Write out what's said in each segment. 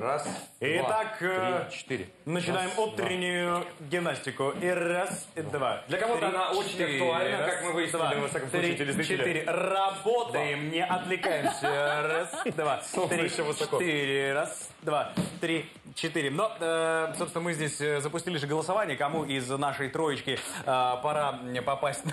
Раз, Итак, два, э, три, четыре. Начинаем Раз, утреннюю гимнастику. И раз, и два. Для кого-то она очень четыре. актуальна, Раз, как мы выяснили, два, во всяком случае, три, телезрители. четыре. Работаем, не отвлекаемся. Раз, два, три, четыре. Раз, два, три, четыре. Но, э, собственно, мы здесь э, запустили же голосование, кому из нашей троечки э, пора попасть.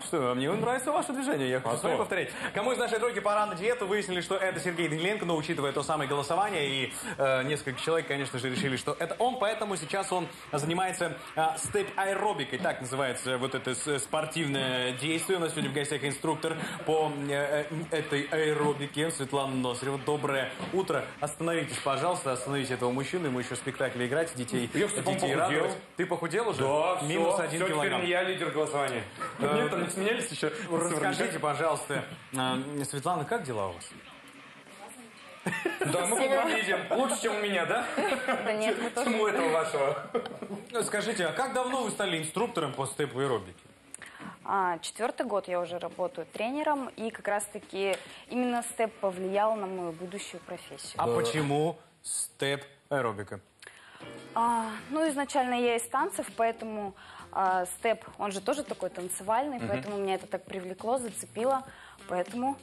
Что, мне нравится ваше движение, я хочу то. повторять. Кому из нашей тройки пора на диету, выяснили, что это Сергей Даниленко, но учитывая то самое голосование, и э, несколько человек, конечно же, решили, что это он, поэтому сейчас он занимается э, степ-аэробикой, так называется вот это спортивное действие. У нас сегодня в гостях инструктор по э, э, этой аэробике Светлана Носрева. Доброе утро. Остановитесь, пожалуйста, остановите этого мужчину, ему еще в спектакле играть, детей, Я, детей похудел. радовать. Ты похудел уже? Да, Минус все, один все, килограмм. теперь не я лидер голосования. Нет, там не смеялись еще? Расскажите, пожалуйста, э, Светлана, как дела у вас? Да, мы поглядим. Лучше, чем у меня, да? Да нет, мы тоже... Чем у этого вашего. Ну, Скажите, а как давно вы стали инструктором по степ аэробике? А, четвертый год я уже работаю тренером, и как раз-таки именно степ повлиял на мою будущую профессию. А почему степ аэробика? А, ну, изначально я из танцев, поэтому а, степ, он же тоже такой танцевальный, поэтому меня это так привлекло, зацепило, поэтому...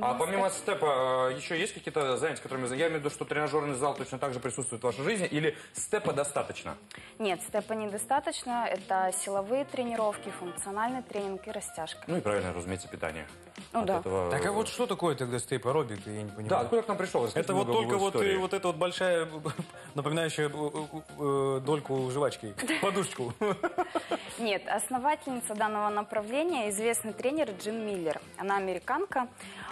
А помимо степ. степа, э, еще есть какие-то занятия, которыми... Я имею в виду, что тренажерный зал точно так же присутствует в вашей жизни, или степа достаточно? Нет, степа недостаточно, это силовые тренировки, функциональный тренинг и растяжка. Ну и правильно, разумеется, питание. Ну От да. этого- Так а вот что такое тогда степ аэробика, я не понимаю. Да, откуда к нам пришел? Расскажите Это вот только вот, и вот эта вот большая, напоминающая э, э, дольку жвачки, подушечку. Нет, основательница данного направления известный тренер Джин Миллер. Она американка.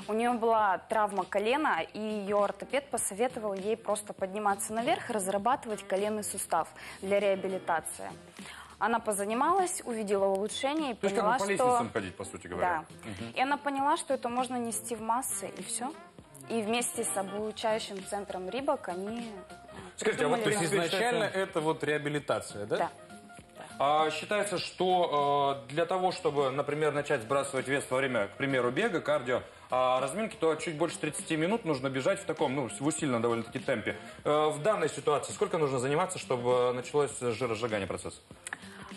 У нее была травма колена, и ее ортопед посоветовал ей просто подниматься наверх и разрабатывать коленный сустав для реабилитации. Она позанималась, увидела улучшение и То есть как поняла, бы по что... лестницам ходить, по сути говоря. Да. И она поняла, что это можно нести в массы, и все. И вместе с обучающим центром Рибок они э, Скажите, а вот То есть изначально это вот реабилитация, да? Да. А, считается, что э, для того, чтобы, например, начать сбрасывать вес во время, к примеру, бега, кардио, а, разминки, то чуть больше 30 минут нужно бежать в таком, ну, в усиленном довольно-таки темпе. Э, в данной ситуации сколько нужно заниматься, чтобы началось жиросжигание процесса?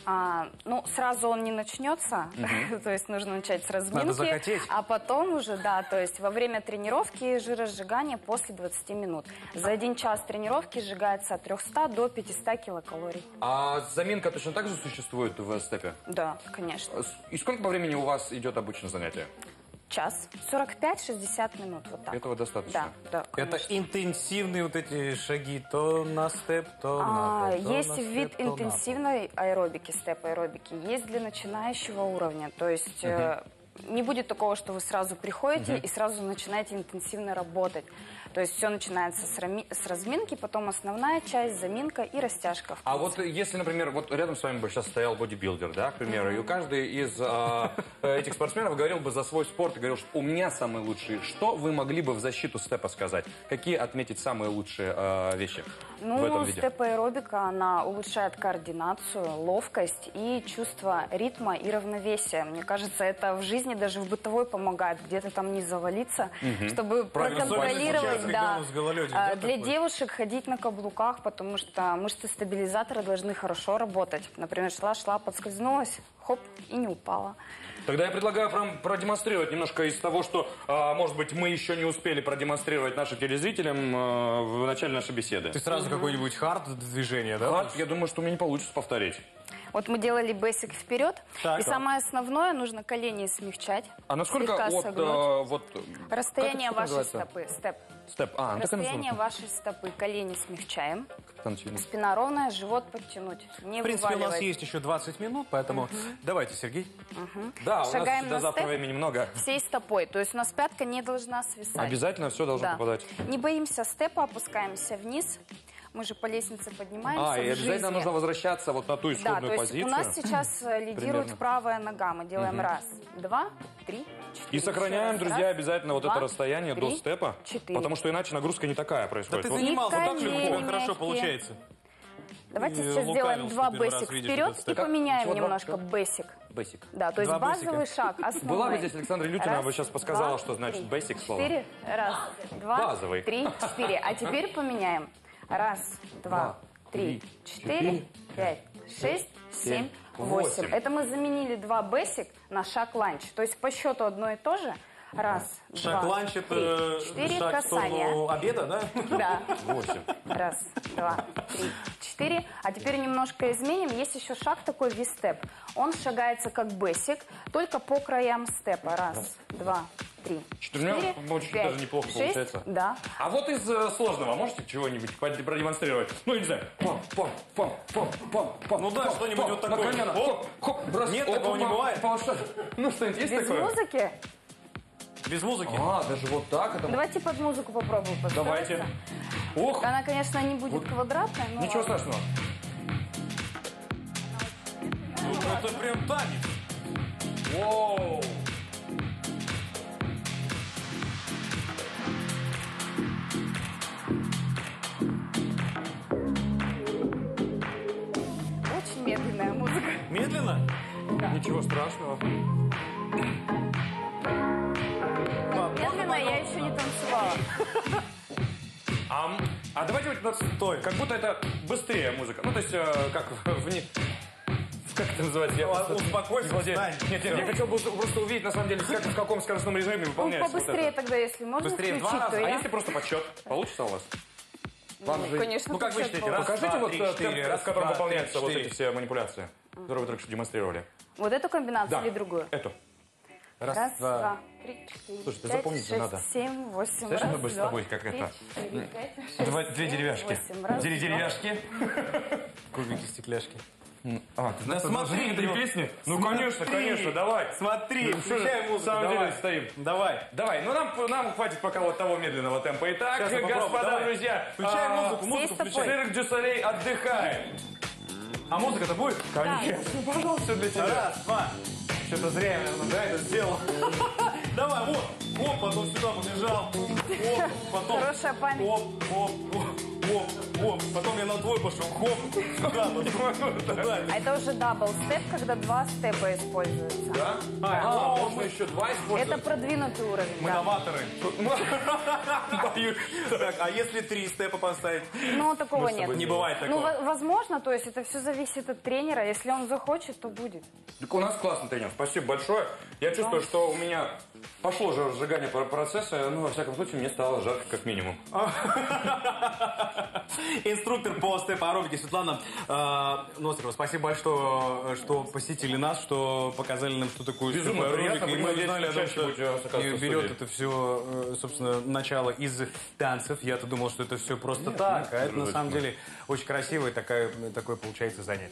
А, ну, сразу он не начнется, то есть нужно начать с разминки. захотеть. А потом уже, да, то есть во время тренировки жиросжигание после 20 минут. За один час тренировки сжигается от 300 до 500 килокалорий. А заминка точно так же существует в степе? Да, конечно. С- И сколько по времени у вас идет обычно занятие? Час. 45-60 минут, вот так. Этого достаточно? Да, да, Это интенсивные вот эти шаги, то на степ, то А, на пол, то есть на вид степ, то на пол. интенсивной аэробики, степ-аэробики, есть для начинающего уровня. То есть э, не будет такого, что вы сразу приходите и сразу начинаете интенсивно работать. То есть все начинается с, рами- с разминки, потом основная часть, заминка и растяжка. А вот если, например, вот рядом с вами бы сейчас стоял бодибилдер, да, к примеру, и каждый из а, этих спортсменов говорил бы за свой спорт и говорил, что у меня самые лучшие. Что вы могли бы в защиту степа сказать? Какие отметить самые лучшие а, вещи в этом Ну, виде? степ-аэробика, она улучшает координацию, ловкость и чувство ритма и равновесия. Мне кажется, это в жизни, даже в бытовой помогает, где-то там не завалиться, чтобы Правильно, проконтролировать. Да. А, да, Для такой? девушек ходить на каблуках, потому что мышцы стабилизатора должны хорошо работать. Например, шла-шла, подскользнулась, хоп, и не упала. Тогда я предлагаю прям продемонстрировать немножко из того, что, а, может быть, мы еще не успели продемонстрировать нашим телезрителям а, в начале нашей беседы. Ты сразу какой-нибудь хард движение, да? Хард, я думаю, что у меня не получится повторить. Вот мы делали бейсик вперед, Так. и самое основное, нужно колени смягчать. А насколько от... а, вот, Расстояние вашей называется? стопы, степ. Степ. А, ну Расстояние вашей стопы, колени смягчаем, Танцевальный. спина ровная, живот подтянуть, не В принципе, у нас вываливать. есть еще 20 минут, поэтому давайте, Сергей. Да, у Шагаем нас до на завтра времени много. Всей стопой, то есть у нас пятка не должна свисать. Обязательно все должно Да. попадать. Не боимся степа, опускаемся вниз. Мы же по лестнице поднимаемся А, и обязательно жизни. нужно возвращаться вот на ту Да, исходную то есть позицию. у нас сейчас э, лидирует Примерно. правая нога. Мы делаем раз, два, три, четыре. И сохраняем, раз. друзья, обязательно вот два, это расстояние до три, степа, четыре. потому что иначе нагрузка не такая Да происходит. ты Вот. занимался, так же у тебя хорошо получается. Давайте И сейчас сделаем два видишь вперед и поменяем Чего два? немножко бейсик. Basic. Да, то есть Два базовый бейсика. шаг, основной. Была бы здесь Александра Илютина, Раз, она бы сейчас подсказала, два, что значит три, basic слово. Четыре, раз, два, Базовый. три, четыре. А теперь поменяем. Раз, два, три, четыре, пять, шесть, семь, восемь. Это мы заменили два бэсик на шаг lunge. То есть по счету одно и то же. Раз, Шаг два, lunge это три, четыре шаг касания. обеда, да? Да. Восемь. Раз, два, три, четыре. А теперь немножко изменим. Есть еще шаг такой V-step. Он шагается как бэсик, только по краям степа. Раз, два, три, четыре, очень пять, даже неплохо шесть. получается. Да. А вот из э, сложного можете чего-нибудь продемонстрировать? Ну, я не знаю. Пам, пам, пам, пам, пам, пам, Ну да, пам, что-нибудь пам, вот на такое. колено. Оп. Хоп, хоп, раз, Нет, оп, такого не бывает. пам, что- Ну, что-нибудь есть Без такое? музыки? Без музыки. А, даже вот так это... Давайте под музыку попробуем. Давайте. Ух, Она, конечно, не будет квадратной, но... ничего ладно. страшного. Ну, это прям танец. Воу. Медленная музыка. Медленно? Ничего страшного. Медленно я еще не танцевала. А, а давайте вот нас- Стой. как будто это быстрее музыка. Ну, то есть, э, как в не... Как это называется? Я Ну, успокойся, встань. Нет, нет, я хотел бы просто увидеть, на самом деле, как, в каком скоростном режиме Ну, выполняется вот побыстрее это. тогда, если можно Быстрее в два включить, раза. то А я... если просто подсчет? Получится у вас? Вам же- конечно, Ну, как вы считаете, раз, Покажите два, вот три, э, четыре, темп, раз, в котором два, выполняются три, вот эти все манипуляции, которые вы только что демонстрировали. Вот эту комбинацию или другую? Эту. Раз, два, три, четыре, Слушай, ты пять, запомнить шесть, надо. семь, восемь. Знаешь, Раз, мы бы с тобой как три, это, четыре, пять, шесть, Два, две семь, деревяшки. восемь. Раз, Две деревяшки. Кубики стекляшки. А, ты знаешь, Да смотри, этой ну, песни? Ну, смотри. конечно, конечно, давай. Смотри, Ну, включай музыку. самом давай. деле стоим. Давай. Давай, ну нам, нам хватит пока вот того медленного темпа. Итак, Сейчас господа, давай. друзья, Включай а, музыку, музыку включай. Цирк Дю Солей отдыхает. А музыка-то будет? Конечно, пожалуйста, для тебя. Раз, два. Что-то зря я, наверное, да, это сделал. Давай, вот. Оп, потом сюда побежал. Оп, потом. Хорошая память. Оп, оп, оп, оп, оп. Потом я на твой пошел. Хоп, туда. А это уже double step, когда два степа используются. Да? А, можно еще два Это использовать. продвинутый уровень. Мы да. новаторы. Боюсь. Так, а если три степа поставить? Ну, такого нет. Не бывает Ну, такого. во- возможно, то есть это все зависит от тренера. Если он захочет, то будет. Так у нас классный тренер, спасибо большое. Я чувствую, что у меня пошло же разжигание про- процесса, ну, во всяком случае, мне стало жарко как минимум. Инструктор по степ-аэробике Светлана э, Ностерова. Спасибо большое, что, посетили нас, что показали нам, что такое Безумно приятно, И мы узнали о том, что берет это все, собственно, начало из танцев. Я-то думал, что это все просто так, а это на самом деле очень красивое такое получается занятие.